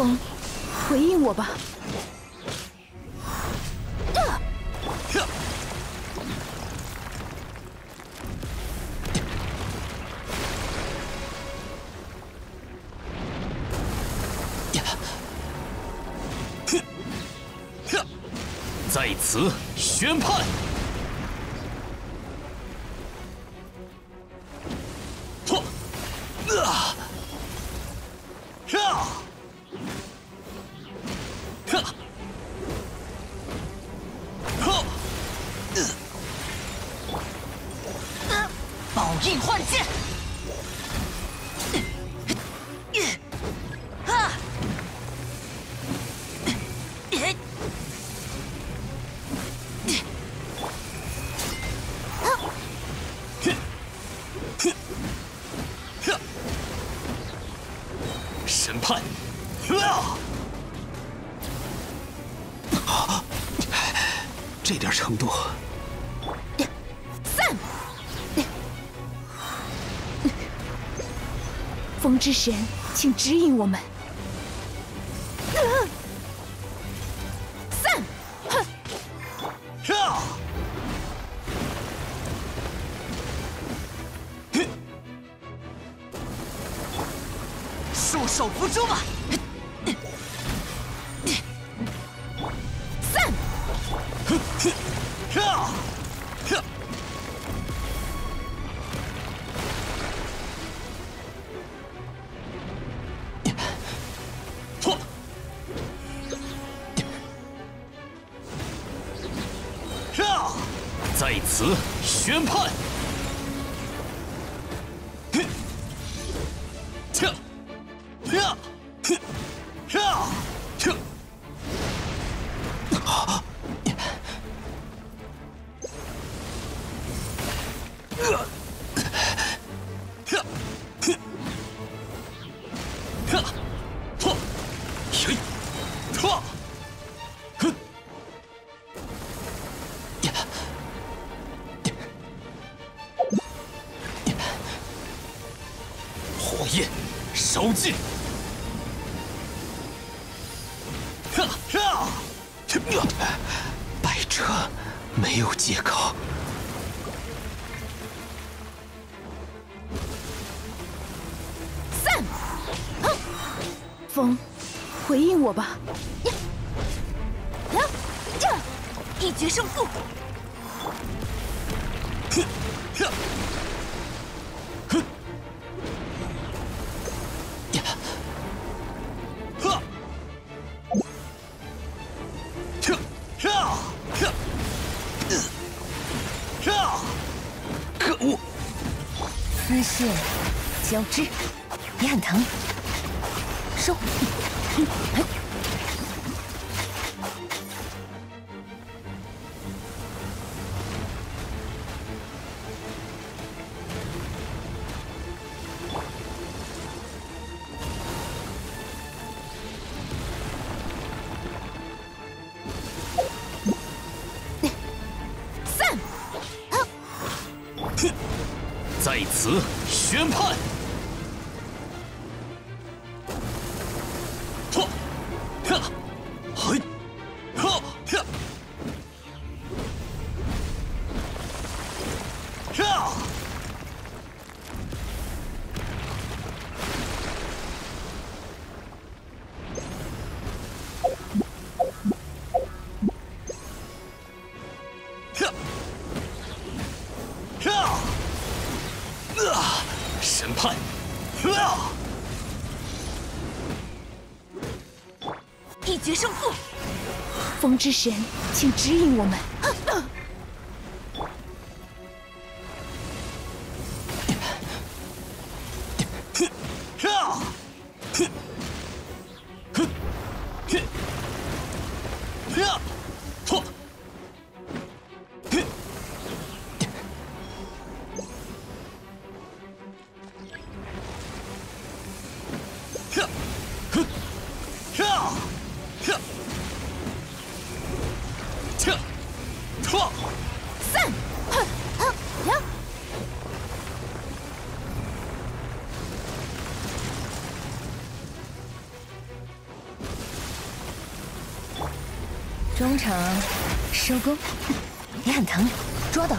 风，回应我吧。在此。你换剑。神请指引我们。撤撤撤撤。对此宣判。之神，请指引我们。疼收工，你很疼，抓到。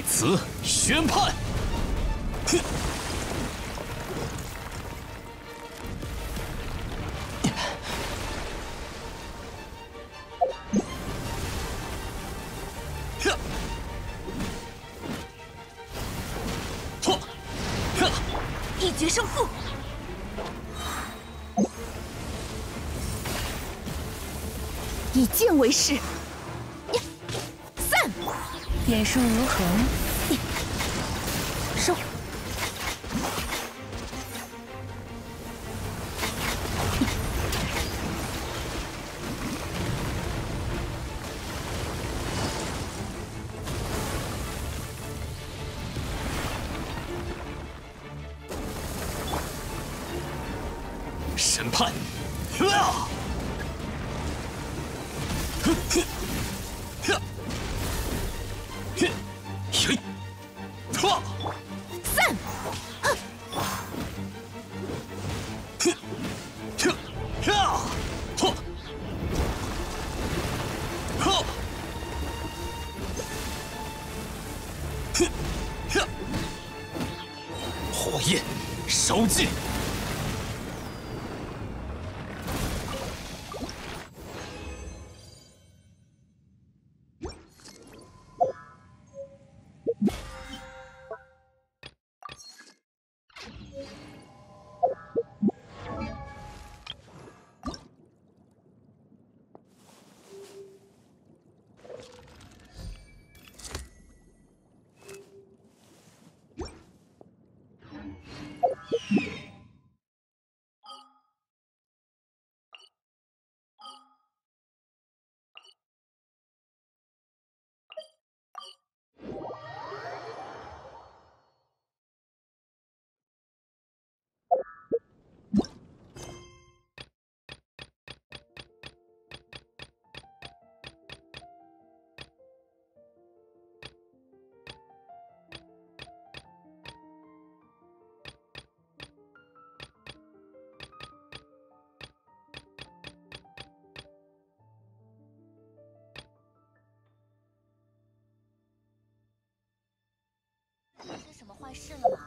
在此宣判，错，呵，一决胜负。以剑为誓。呀，散。眼术如虹，技坏事了吗？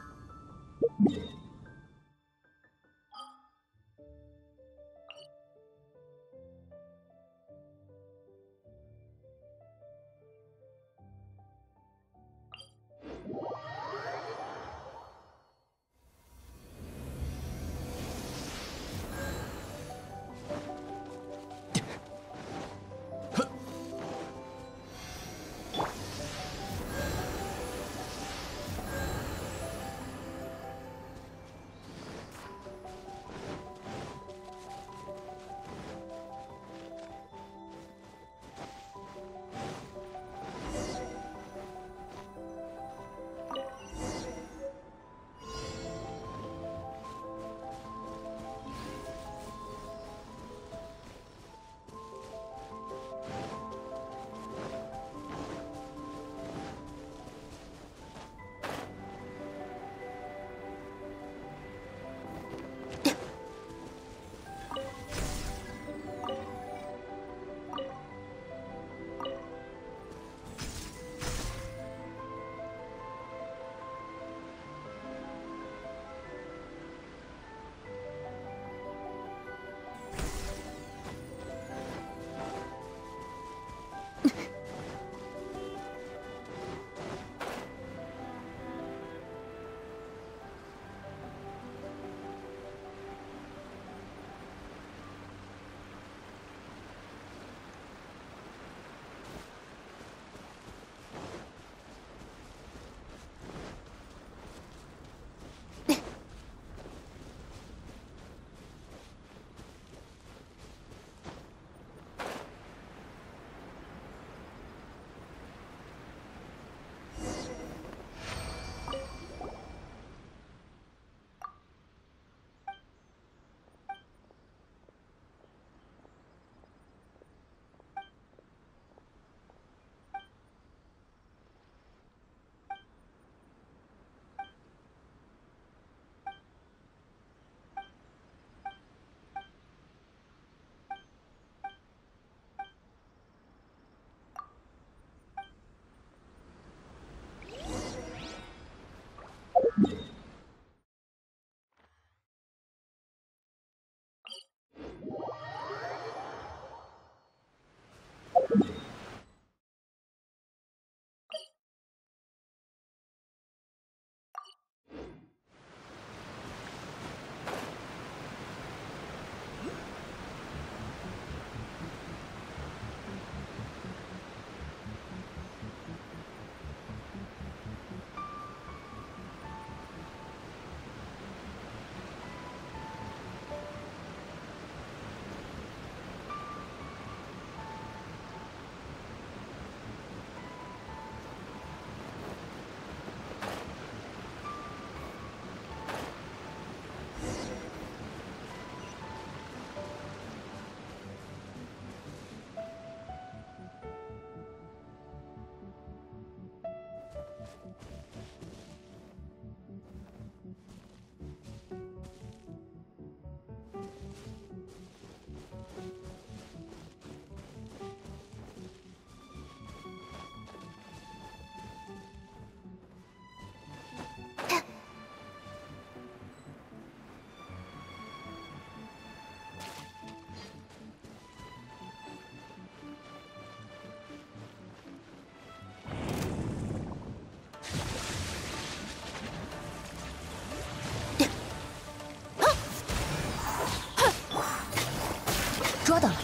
抓到了，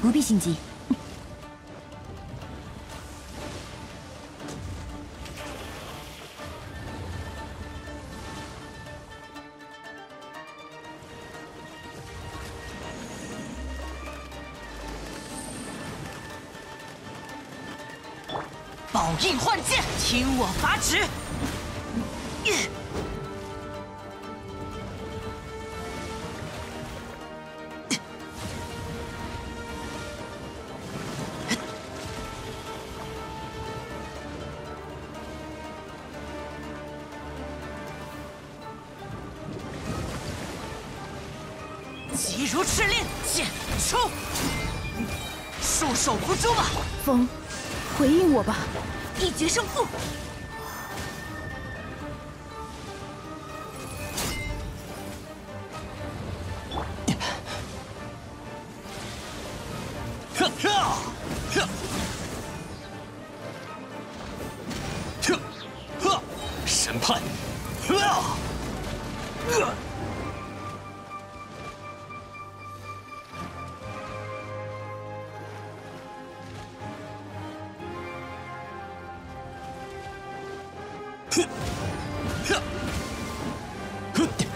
不必心急。宝印幻剑，听我法旨。哼哼哼呀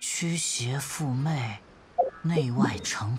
驱邪附魅，内外成。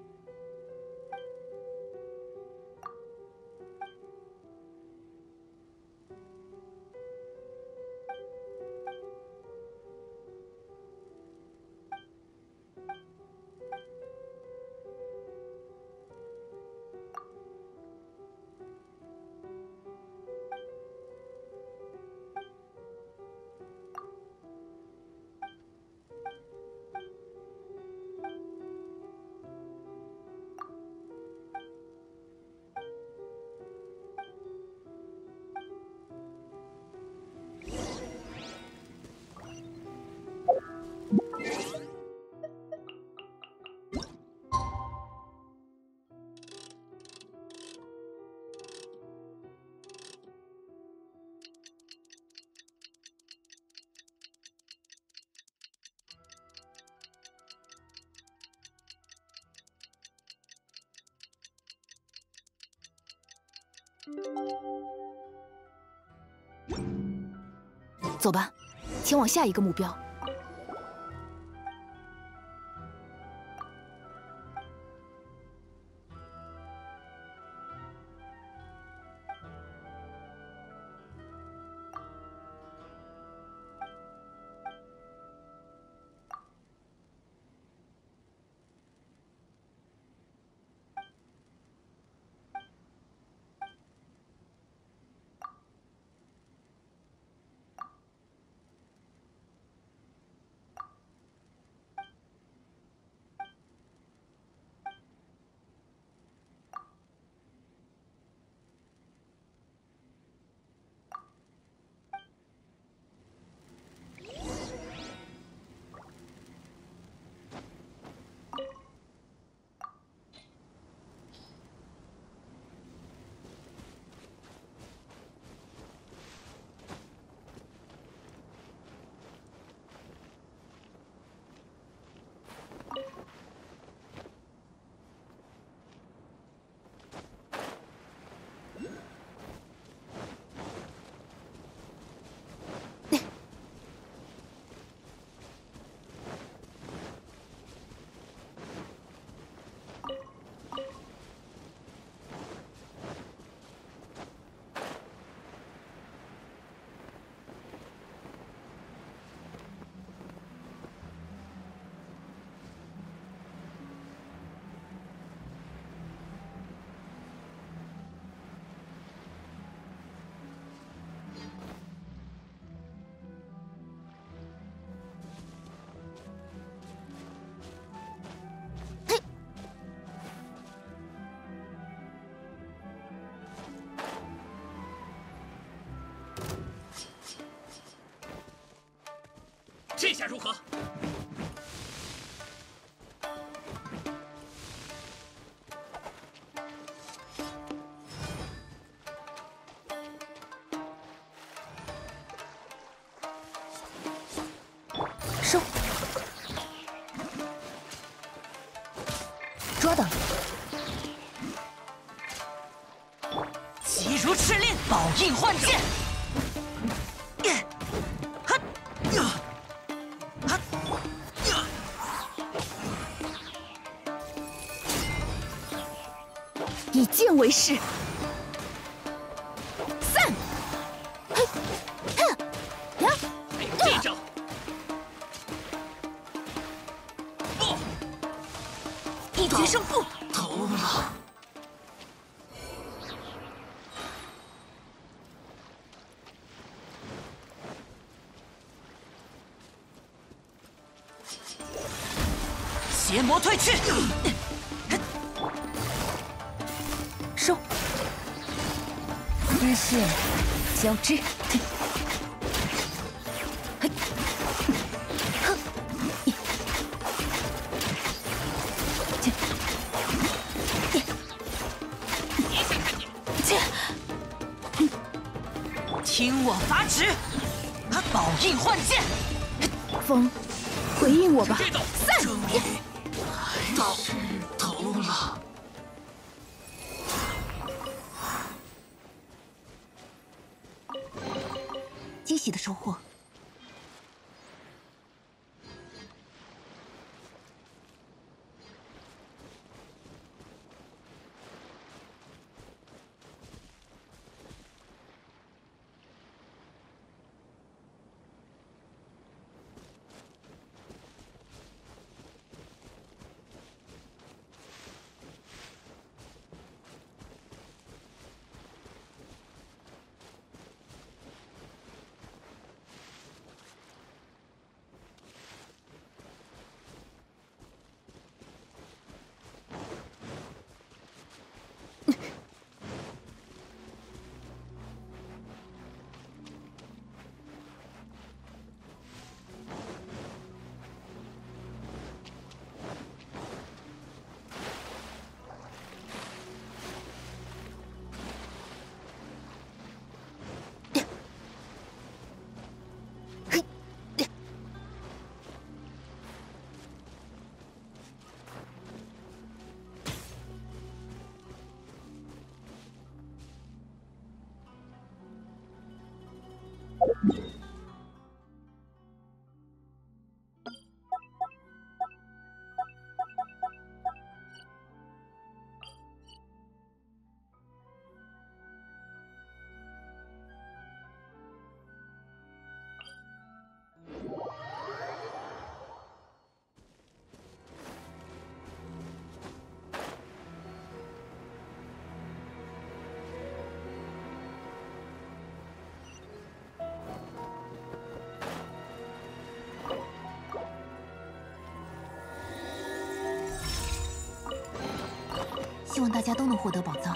走吧，前往下一个目标。该如何？为誓。散！嘿，哼，呀！这招！不，一决胜负。投了。邪魔退去。收，日线交织。嘿，哼，切，切，听我法旨，宝印换剑。风，回应我吧。散！希望大家都能获得宝藏。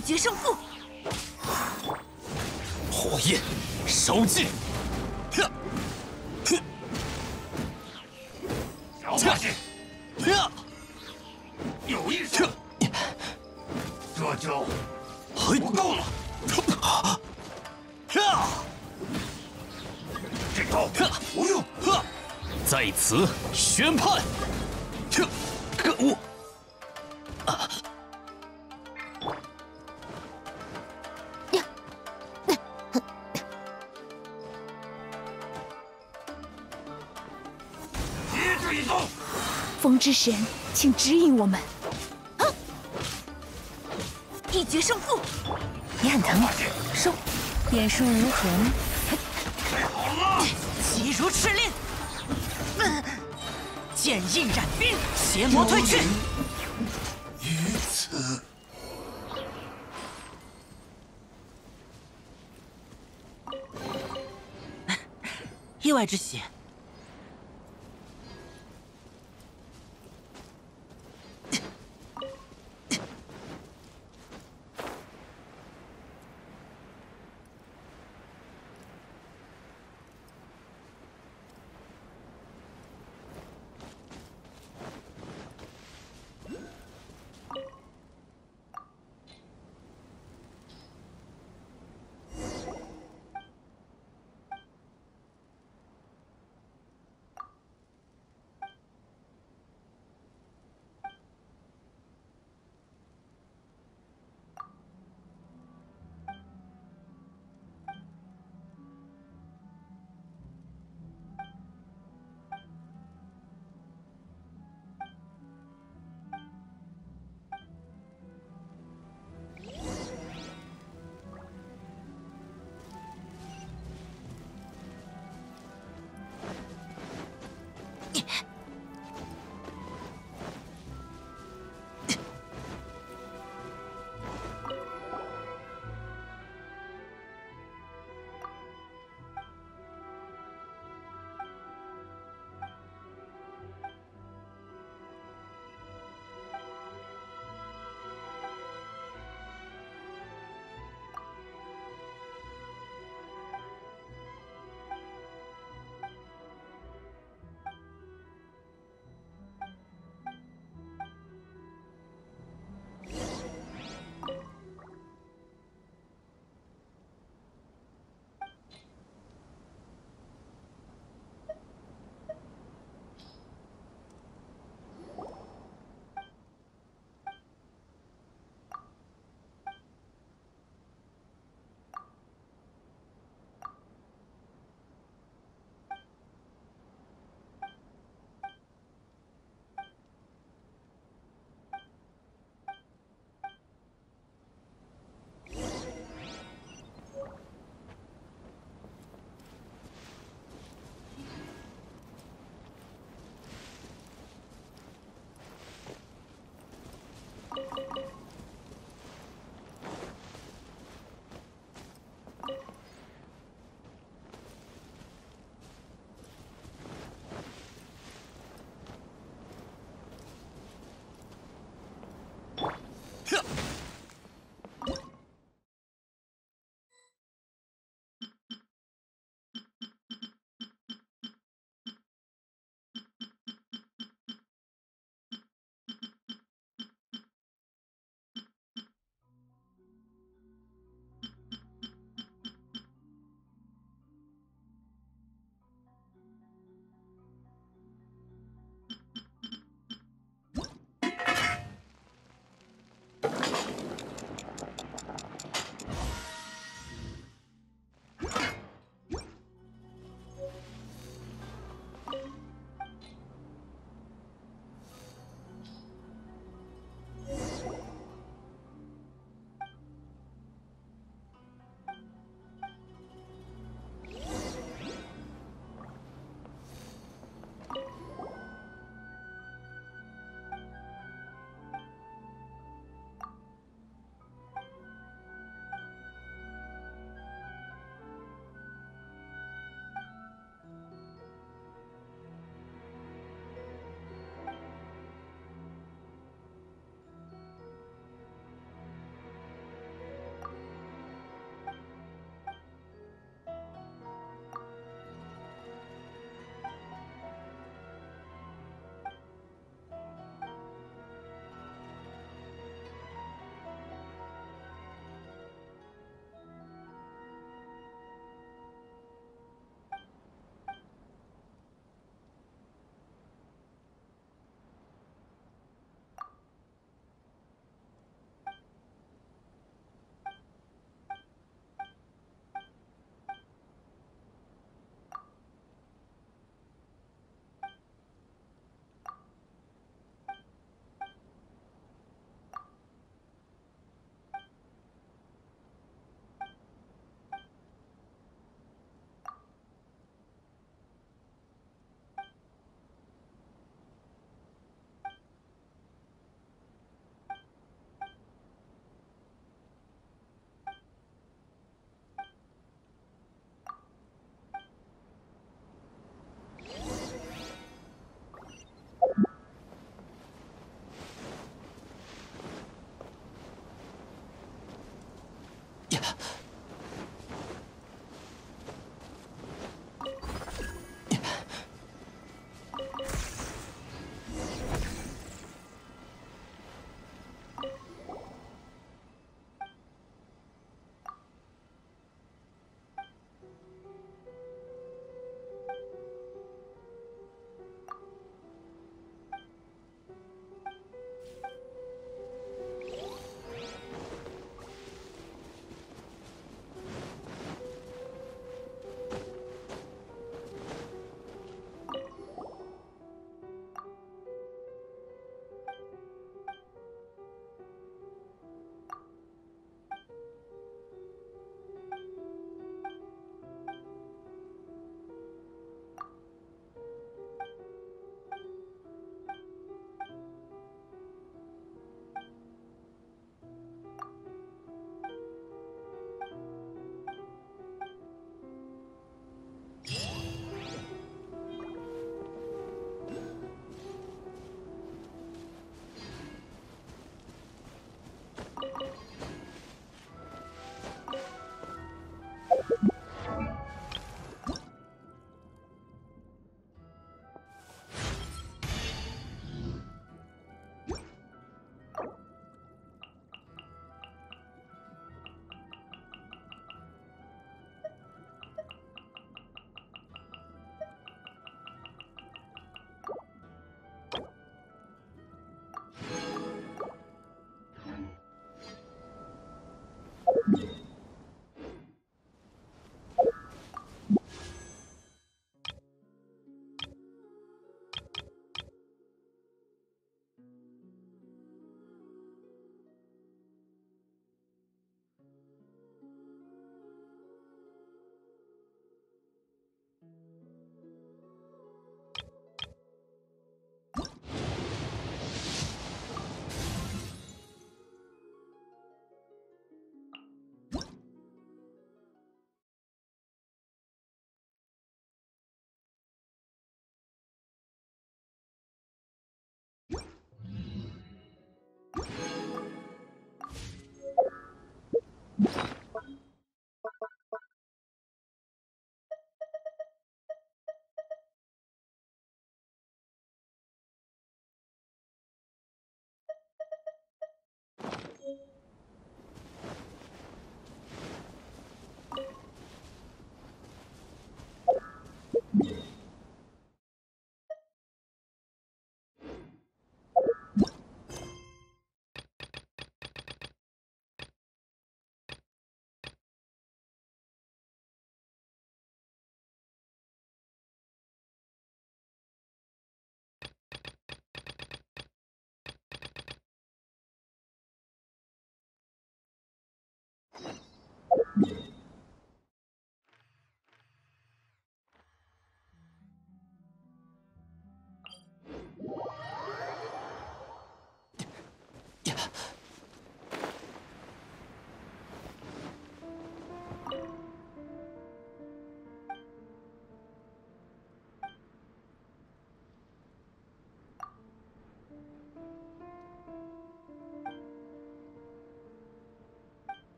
一决胜负！火焰烧尽！小把戏，有意思！这就嘿，不够了。呀，这招不用。呵，在此宣判。神，请指引我们。一决胜负，你很疼。收，变数如何好了！急如赤令。嗯剑印染冰，邪魔退去。于此，意外之喜，